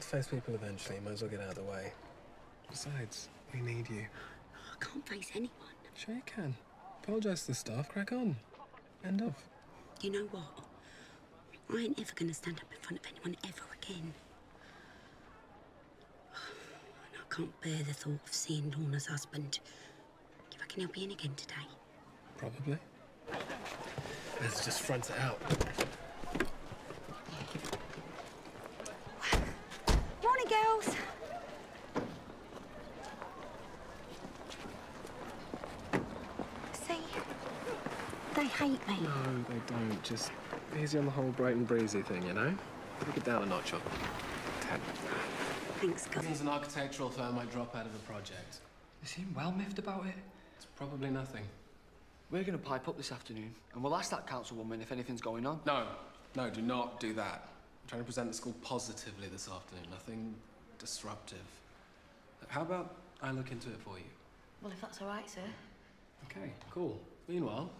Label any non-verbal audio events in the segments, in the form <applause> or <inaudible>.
to face people eventually. Might as well get out of the way. Besides, we need you. I can't face anyone. Sure you can. Apologise to the staff. Crack on. End of. You know what? I ain't ever gonna stand up in front of anyone ever again. <sighs> And I can't bear the thought of seeing Lorna's husband. Do you reckon he'll be in again today? Probably. Let's just front it out. Girls. See? They hate me. No, they don't. Just easy on the whole bright and breezy thing, you know? Take it down a notch or ten. Thanks, God. As an architectural firm might drop out of a project. They seem well miffed about it. It's probably nothing. We're going to pipe up this afternoon, and we'll ask that councilwoman if anything's going on. No, no, do not do that. I'm trying to present the school positively this afternoon. Nothing disruptive. How about I look into it for you? Well, if that's all right, sir. Okay, cool. Meanwhile,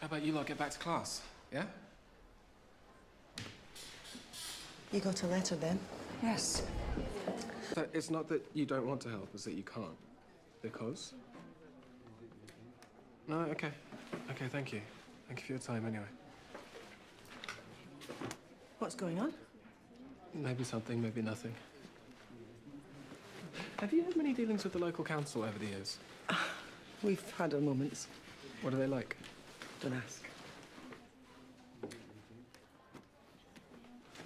how about you lot get back to class? Yeah? You got a letter then? Yes. So it's not that you don't want to help, it's that you can't. Because? No, okay. Okay, thank you. Thank you for your time anyway. What's going on? Maybe something, maybe nothing. Have you had many dealings with the local council over the years? <sighs> We've had our moments. What are they like? Don't ask.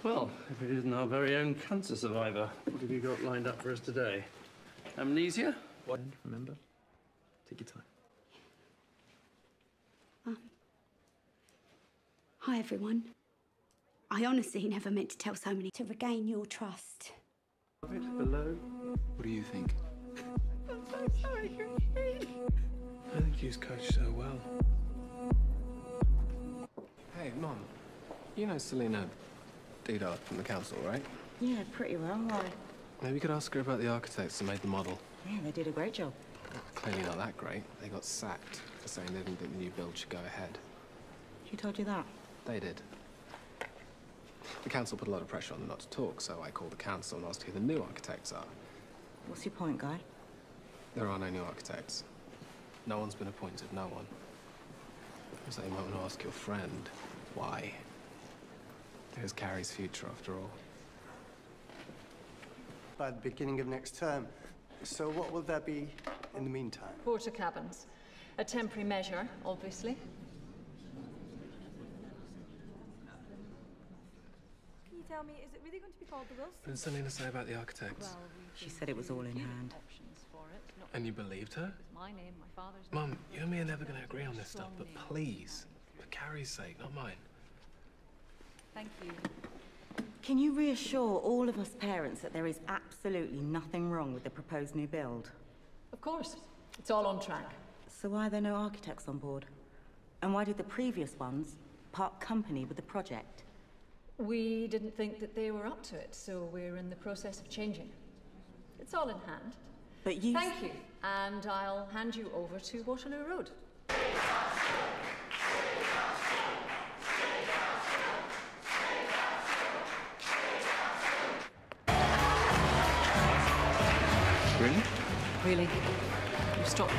Well, if it isn't our very own cancer survivor, what have you got lined up for us today? Amnesia? What? Remember? Take your time. Um, hi, everyone. I honestly never meant to tell so many. To regain your trust. Below? What do you think? I'm think you've coached so well. Hey, Mom. You know Selena Didar from the council, right? Yeah, pretty well. Why? Maybe you could ask her about the architects who made the model. Yeah, they did a great job. Oh, clearly not that great. They got sacked for saying they didn't think the new build should go ahead. Who told you that? They did. The council put a lot of pressure on them not to talk, so I called the council and asked who the new architects are. What's your point, Guy? There are no new architects. No one's been appointed, no one. So you might want to ask your friend why. There's Carrie's future, after all. by the beginning of next term. So what will there be in the meantime? Portakabins. A temporary measure, obviously. Can you tell me, is it really going to be called the Wilson? What did Selena say about the architects? She said it was all in hand. And you believed her? My name, my father's Mum, you and me are never going to agree on this stuff, but please, for Carrie's sake, not mine. Thank you. Can you reassure all of us parents that there is absolutely nothing wrong with the proposed new build? Of course. It's all on track. So why are there no architects on board? And why did the previous ones part company with the project? We didn't think that they were up to it, so we're in the process of changing. It's all in hand. But you... Thank you. And I'll hand you over to Waterloo Road. Really? Really? You stop.